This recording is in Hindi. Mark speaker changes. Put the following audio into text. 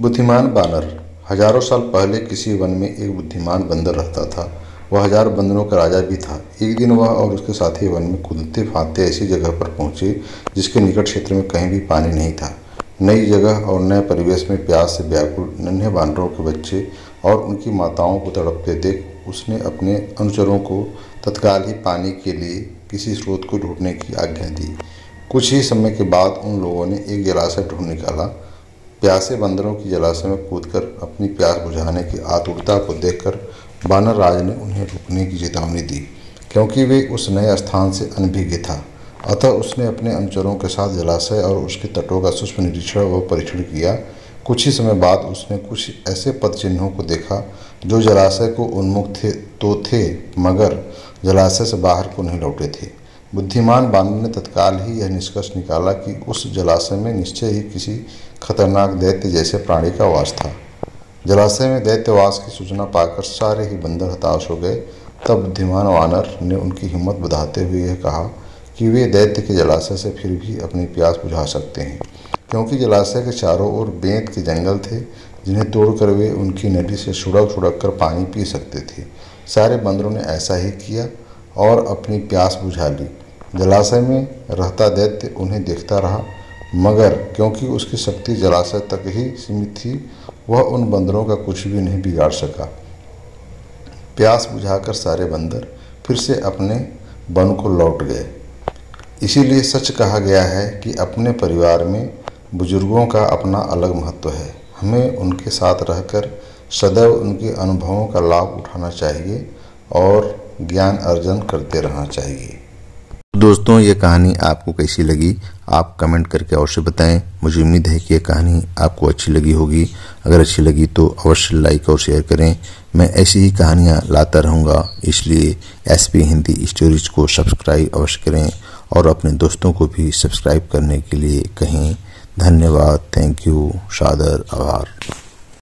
Speaker 1: बुद्धिमान बानर, हज़ारों साल पहले किसी वन में एक बुद्धिमान बंदर रहता था। वह हज़ार बंदरों का राजा भी था। एक दिन वह और उसके साथी वन में कूदते फांदते ऐसी जगह पर पहुँचे, जिसके निकट क्षेत्र में कहीं भी पानी नहीं था। नई जगह और नए परिवेश में प्यास से व्याकुल नन्हे बानरों के बच्चे और उनकी माताओं को तड़पते देख उसने अपने अनुचरों को तत्काल ही पानी के लिए किसी स्रोत को ढूँढने की आज्ञा दी। कुछ ही समय के बाद उन लोगों ने एक जलाशय ढूंढ निकाला प्यासे बंदरों की जलाशय में कूदकर अपनी प्यास बुझाने की आतुरता को देखकर बानर राज ने उन्हें रुकने की चेतावनी दी, क्योंकि वे उस नए स्थान से अनभिज्ञ था। अतः उसने अपने अनुचरों के साथ जलाशय और उसके तटों का सूक्ष्म निरीक्षण व परीक्षण किया। कुछ ही समय बाद उसने कुछ ऐसे पद चिन्हों को देखा, जो जलाशय को उन्मुख थे तो थे, मगर जलाशय से बाहर को नहीं लौटे थे। बुद्धिमान बानर ने तत्काल ही यह निष्कर्ष निकाला कि उस जलाशय में निश्चय ही किसी खतरनाक दैत्य जैसे प्राणी का वास था। जलाशय में दैत्यवास की सूचना पाकर सारे ही बंदर हताश हो गए। तब बुद्धिमान वानर ने उनकी हिम्मत बढ़ाते हुए यह कहा कि वे दैत्य के जलाशय से फिर भी अपनी प्यास बुझा सकते हैं, क्योंकि जलाशय के चारों ओर बेंत के जंगल थे, जिन्हें तोड़कर वे उनकी नदी से छुड़क छुड़क कर पानी पी सकते थे। सारे बंदरों ने ऐसा ही किया और अपनी प्यास बुझा ली। जलाशय में रहता दैत्य उन्हें देखता रहा, मगर क्योंकि उसकी शक्ति जलाशय तक ही सीमित थी, वह उन बंदरों का कुछ भी नहीं बिगाड़ सका। प्यास बुझाकर सारे बंदर फिर से अपने वन को लौट गए। इसीलिए सच कहा गया है कि अपने परिवार में बुज़ुर्गों का अपना अलग महत्व है। हमें उनके साथ रहकर सदैव उनके अनुभवों का लाभ उठाना चाहिए और ज्ञान अर्जन करते रहना चाहिए।
Speaker 2: दोस्तों, ये कहानी आपको कैसी लगी? आप कमेंट करके अवश्य बताएँ। मुझे उम्मीद है कि ये कहानी आपको अच्छी लगी होगी। अगर अच्छी लगी तो अवश्य लाइक और शेयर करें। मैं ऐसी ही कहानियाँ लाता रहूँगा, इसलिए एस पी हिंदी स्टोरीज को सब्सक्राइब अवश्य करें और अपने दोस्तों को भी सब्सक्राइब करने के लिए कहें। धन्यवाद। थैंक यू शादर आभार।